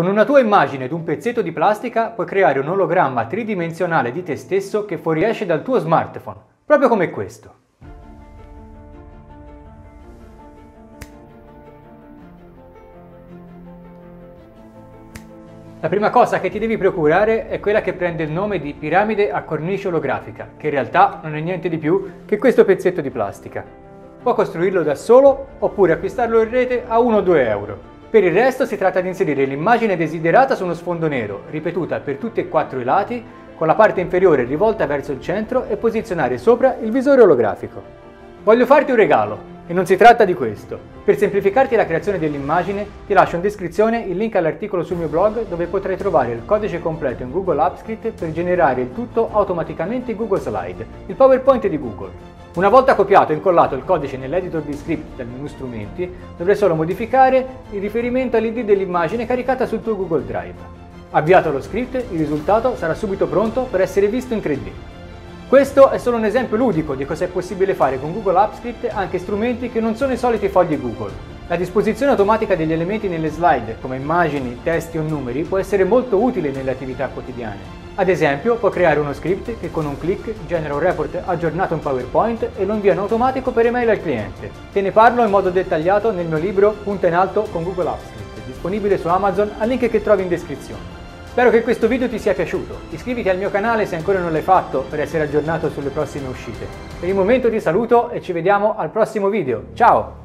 Con una tua immagine ed un pezzetto di plastica puoi creare un ologramma tridimensionale di te stesso che fuoriesce dal tuo smartphone, proprio come questo. La prima cosa che ti devi procurare è quella che prende il nome di piramide a cornice olografica, che in realtà non è niente di più che questo pezzetto di plastica. Puoi costruirlo da solo oppure acquistarlo in rete a 1-2 euro. Per il resto si tratta di inserire l'immagine desiderata su uno sfondo nero, ripetuta per tutti e quattro i lati, con la parte inferiore rivolta verso il centro e posizionare sopra il visore olografico. Voglio farti un regalo, e non si tratta di questo. Per semplificarti la creazione dell'immagine, ti lascio in descrizione il link all'articolo sul mio blog dove potrai trovare il codice completo in Google Apps Script per generare il tutto automaticamente in Google Slide, il PowerPoint di Google. Una volta copiato e incollato il codice nell'editor di script del menu strumenti, dovrai solo modificare il riferimento all'id dell'immagine caricata sul tuo Google Drive. Avviato lo script, il risultato sarà subito pronto per essere visto in 3D. Questo è solo un esempio ludico di cosa è possibile fare con Google Apps Script anche strumenti che non sono i soliti fogli Google. La disposizione automatica degli elementi nelle slide, come immagini, testi o numeri, può essere molto utile nelle attività quotidiane. Ad esempio, può creare uno script che con un clic genera un report aggiornato in PowerPoint e lo invia in automatico per email al cliente. Te ne parlo in modo dettagliato nel mio libro Punta in alto con Google Apps Script, disponibile su Amazon al link che trovi in descrizione. Spero che questo video ti sia piaciuto. Iscriviti al mio canale se ancora non l'hai fatto per essere aggiornato sulle prossime uscite. Per il momento ti saluto e ci vediamo al prossimo video. Ciao!